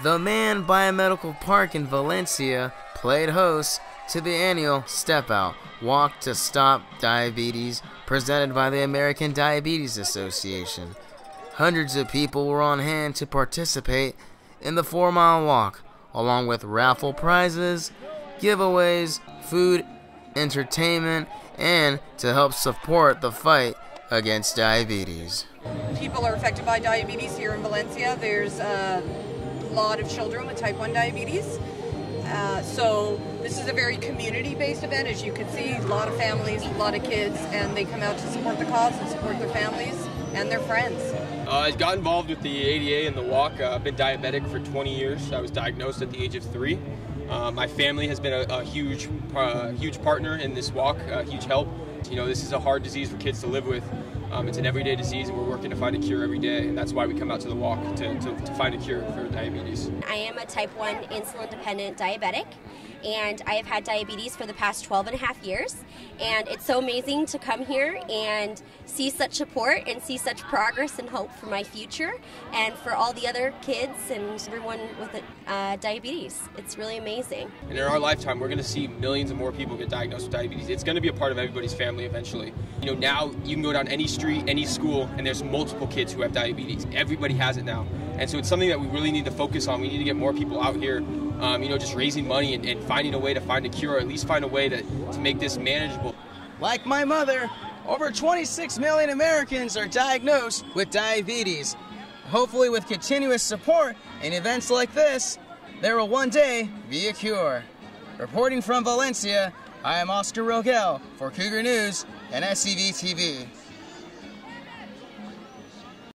The Mann Biomedical Park in Valencia played host to the annual Step Out Walk to Stop Diabetes presented by the American Diabetes Association. Hundreds of people were on hand to participate in the four mile walk, along with raffle prizes, giveaways, food, entertainment, and to help support the fight against diabetes. People are affected by diabetes here in Valencia. There's a lot of children with type 1 diabetes. Uh, so this is a very community-based event, as you can see. A lot of families, a lot of kids, and they come out to support the cause and support their families and their friends. Uh, I got involved with the ADA and the walk. Uh, I've been diabetic for 20 years. I was diagnosed at the age of three. Uh, my family has been a, a huge, uh, huge partner in this walk, a huge help. You know, this is a hard disease for kids to live with. Um, it's an everyday disease, and we're working to find a cure every day, and that's why we come out to the walk to, to, to find a cure for diabetes. I am a type 1 insulin dependent diabetic, and I have had diabetes for the past 12 and a half years. And it's so amazing to come here and see such support and see such progress and hope for my future and for all the other kids and everyone with uh, diabetes. It's really amazing. And in our lifetime, we're going to see millions of more people get diagnosed with diabetes. It's going to be a part of everybody's family eventually. You know, now you can go down any street, any school, and there's multiple kids who have diabetes. Everybody has it now. And so it's something that we really need to focus on. We need to get more people out here, um, you know, just raising money and, and, finding a way to find a cure, or at least find a way to, to make this manageable. Like my mother, over 26 million Americans are diagnosed with diabetes. Hopefully, with continuous support and events like this, there will one day be a cure. Reporting from Valencia, I am Oscar Rogel for Cougar News and SCV TV.